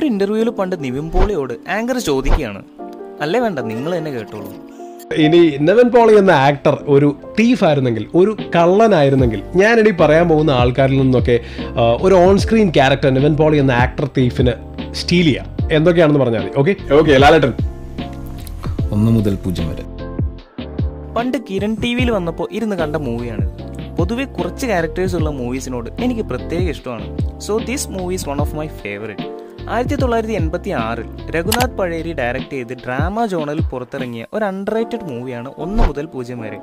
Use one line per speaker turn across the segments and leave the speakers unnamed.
ഒരു ഇന്റർവ്യൂവിൽ പണ്ട് നിവിൻ പോളിയോട് ആങ്കർ ചോദിക്കുകയാണ്. അല്ലേ വേണ്ട നിങ്ങൾ തന്നെ കേട്ടോളൂ.
ഇനി നിവൻ പോളി എന്ന ആക്ടർ ഒരു തീഫ് ആയിരുന്നെങ്കിൽ ഒരു കള്ളനായിരുന്നെങ്കിൽ ഞാനിനി പറയാൻ പോകുന്ന ആൾക്കാരിൽ നിന്നൊക്കെ ഒരു on screen character Nivin Pauly എന്ന ആക്ടർ തീഫിന് സ്റ്റീൽ ചെയ്യാം. എന്തൊക്കെയാണെന്ന് പറഞ്ഞാൽ മതി ഓക്കെ ഓക്കെ ലാലേട്ടൻ.
ഒന്ന് മുതൽ പൂജ്യം വരെ.
പണ്ട് കിരൺ ടി വിയിൽ വന്നപ്പോൾ ഇരുന്ന് കണ്ട മൂവിയാണ് പൊതുവെ കുറച്ച് ക്യാരക്ടേഴ്സ് ഉള്ള മൂവീസിനോട് എനിക്ക് പ്രത്യേക ഇഷ്ടമാണ്. So this movie is one of my favourite ആയിരത്തി തൊള്ളായിരത്തി എൺപത്തി ആറിൽ രഘുനാഥ് പഴേരി ഡയറക്റ്റ് ചെയ്ത് ഡ്രാമ ജോണലിൽ പുറത്തിറങ്ങിയ ഒരു അണ്ടർറേറ്റഡ് മൂവിയാണ് ഒന്ന് മുതൽ പൂജ്യം വരെ.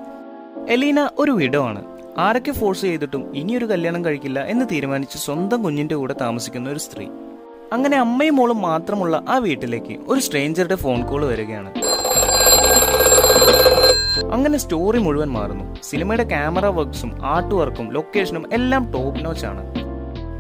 എലീന ഒരു വിഡോ ആണ് ആരൊക്കെ ഫോഴ്സ് ചെയ്തിട്ടും ഇനിയൊരു കല്യാണം കഴിക്കില്ല എന്ന് തീരുമാനിച്ച് സ്വന്തം കുഞ്ഞിന്റെ കൂടെ താമസിക്കുന്ന ഒരു സ്ത്രീ. അങ്ങനെ അമ്മയും മോളും മാത്രമുള്ള ആ വീട്ടിലേക്ക് ഒരു സ്ട്രേഞ്ചറുടെ ഫോൺ കോൾ വരികയാണ്. അങ്ങനെ സ്റ്റോറി മുഴുവൻ മാറുന്നു. സിനിമയുടെ ക്യാമറ വർക്ക്സും ആർട്ട് വർക്കും ലൊക്കേഷനും എല്ലാം ടോപ്പ് നോച്ച് ആണ്.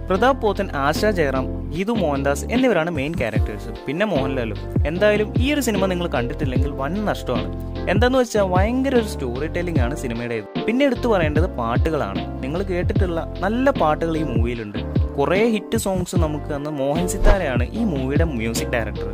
പ്രതാപ് പോത്തൻ ആശ ജയറാം ഗീതു മോഹൻദാസ് എന്നിവരാണ് മെയിൻ ക്യാരക്ടേഴ്സ് പിന്നെ മോഹൻലാലും. എന്തായാലും ഈ ഒരു സിനിമ നിങ്ങൾ കണ്ടിട്ടില്ലെങ്കിൽ വൻ നഷ്ടമാണ്. എന്താന്ന് വെച്ചാൽ ഭയങ്കര ഒരു സ്റ്റോറി ടെല്ലിംഗ് ആണ് സിനിമയുടേത്. പിന്നെ എടുത്തു പറയേണ്ടത് പാട്ടുകളാണ്. നിങ്ങൾ കേട്ടിട്ടുള്ള നല്ല പാട്ടുകൾ ഈ മൂവിയിലുണ്ട്. കുറേ ഹിറ്റ് സോങ്സ് നമുക്ക് തന്ന മോഹൻ സിത്താരയാണ് ഈ മൂവിയുടെ മ്യൂസിക് ഡയറക്ടർ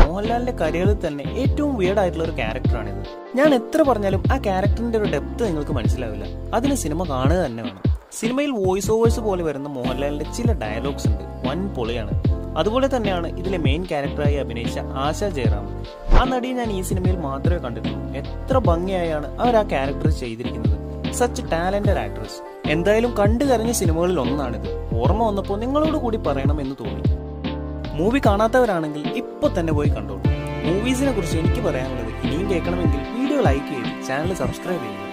മോഹൻലാലിന്റെ കരിയറിൽ തന്നെ ഏറ്റവും വിയർഡ് ആയിട്ടുള്ള ഒരു ക്യാരക്ടറാണിത് ഞാൻ എത്ര പറഞ്ഞാലും ആ ക്യാരക്ടറിന്റെ ഒരു ഡെപ്ത് നിങ്ങൾക്ക് മനസ്സിലാവില്ല. അതിന് സിനിമ കാണുക തന്നെ വേണം. സിനിമയിൽ വോയിസ് ഓവേഴ്സ് പോലെ വരുന്ന മോഹൻലാലിന്റെ ചില ഡയലോഗ്സ് ഉണ്ട്. വൻ പൊളിയാണ്. അതുപോലെ തന്നെയാണ് ഇതിലെ മെയിൻ ക്യാരക്ടറായി അഭിനയിച്ച ആശ ജയറാം. ആ നടിയെ ഞാൻ ഈ സിനിമയിൽ മാത്രമേ കണ്ടിട്ടുള്ളൂ. എത്ര ഭംഗിയായാണ് അവർ ആ ക്യാരക്ടർ ചെയ്തിരിക്കുന്നത്. സച്ച് ടാലന്റഡ് ആക്ട്രസ് എന്തായാലും കണ്ടു കരഞ്ഞ സിനിമകളിൽ ഒന്നാണിത്. ഓർമ്മ വന്നപ്പോൾ നിങ്ങളോട് കൂടി പറയണം എന്ന് തോന്നി. മൂവി കാണാത്തവരാണെങ്കിൽ ഇപ്പൊ തന്നെ പോയി കണ്ടോളൂ. മൂവീസിനെ കുറിച്ച് എനിക്ക് പറയാനുള്ളത് ഇനിയും കേൾക്കണമെങ്കിൽ വീഡിയോ ലൈക്ക് ചെയ്ത് ചാനൽ സബ്സ്ക്രൈബ് ചെയ്യുക.